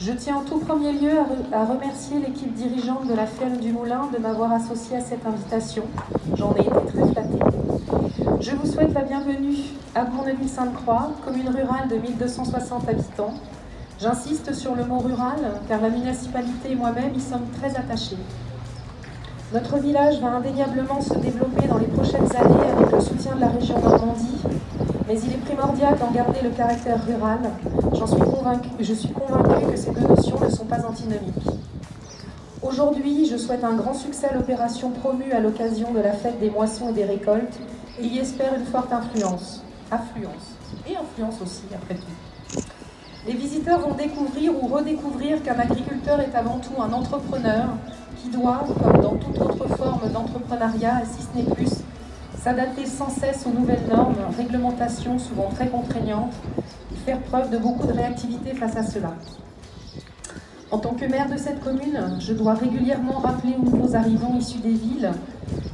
Je tiens en tout premier lieu à, remercier l'équipe dirigeante de la ferme du Moulin de m'avoir associé à cette invitation. J'en ai été très flattée. Je vous souhaite la bienvenue à Bourneville-Sainte-Croix, commune rurale de 1260 habitants. J'insiste sur le mot rural car la municipalité et moi-même y sommes très attachés. Notre village va indéniablement se développer dans les prochaines années avec le soutien de la région Normandie, mais il est primordial d'en garder le caractère rural. J'en suis convaincue, je suis convaincue que ces deux notions ne sont pas antinomiques. Aujourd'hui, je souhaite un grand succès à l'opération promue à l'occasion de la fête des moissons et des récoltes et y espère une forte influence. Affluence. Et influence aussi, après tout. Les visiteurs vont découvrir ou redécouvrir qu'un agriculteur est avant tout un entrepreneur qui doit, comme dans toute autre forme d'entrepreneuriat, si ce n'est plus, s'adapter sans cesse aux nouvelles normes, réglementations souvent très contraignantes, et faire preuve de beaucoup de réactivité face à cela. En tant que maire de cette commune, je dois régulièrement rappeler aux nouveaux arrivants issus des villes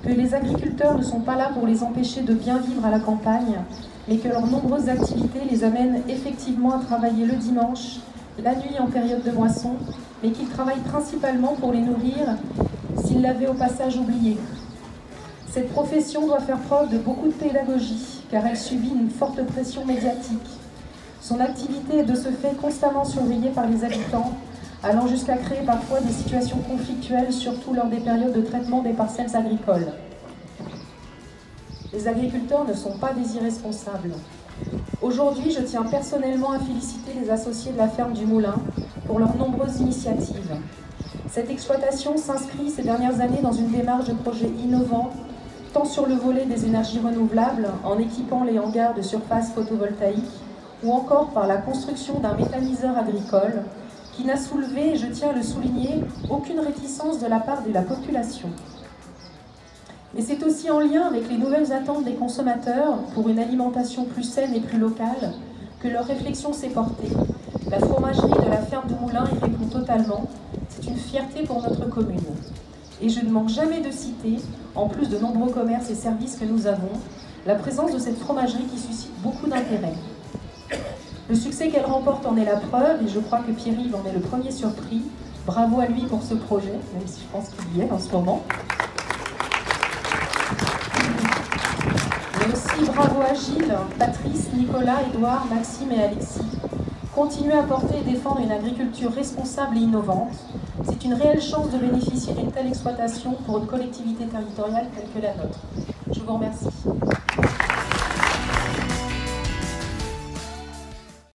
que les agriculteurs ne sont pas là pour les empêcher de bien vivre à la campagne, mais que leurs nombreuses activités les amènent effectivement à travailler le dimanche, la nuit en période de moisson, mais qu'ils travaillent principalement pour les nourrir s'ils l'avaient au passage oublié. Cette profession doit faire preuve de beaucoup de pédagogie, car elle subit une forte pression médiatique. Son activité est de ce fait constamment surveillée par les habitants, allant jusqu'à créer parfois des situations conflictuelles, surtout lors des périodes de traitement des parcelles agricoles. Les agriculteurs ne sont pas des irresponsables. Aujourd'hui, je tiens personnellement à féliciter les associés de la ferme du Moulin pour leurs nombreuses initiatives. Cette exploitation s'inscrit ces dernières années dans une démarche de projet innovant, tant sur le volet des énergies renouvelables, en équipant les hangars de surface photovoltaïque, ou encore par la construction d'un méthaniseur agricole, qui n'a soulevé, je tiens à le souligner, aucune réticence de la part de la population. Mais c'est aussi en lien avec les nouvelles attentes des consommateurs pour une alimentation plus saine et plus locale que leur réflexion s'est portée. La fromagerie de la ferme de Moulin y répond totalement. C'est une fierté pour notre commune. Et je ne manque jamais de citer, en plus de nombreux commerces et services que nous avons, la présence de cette fromagerie qui suscite beaucoup d'intérêt. Le succès qu'elle remporte en est la preuve, et je crois que Pierre-Yves en est le premier surpris. Bravo à lui pour ce projet, même si je pense qu'il y est en ce moment. Mais aussi bravo à Gilles, Patrice, Nicolas, Édouard, Maxime et Alexis. Continuez à porter et défendre une agriculture responsable et innovante. C'est une réelle chance de bénéficier d'une telle exploitation pour une collectivité territoriale telle que la nôtre. Je vous remercie.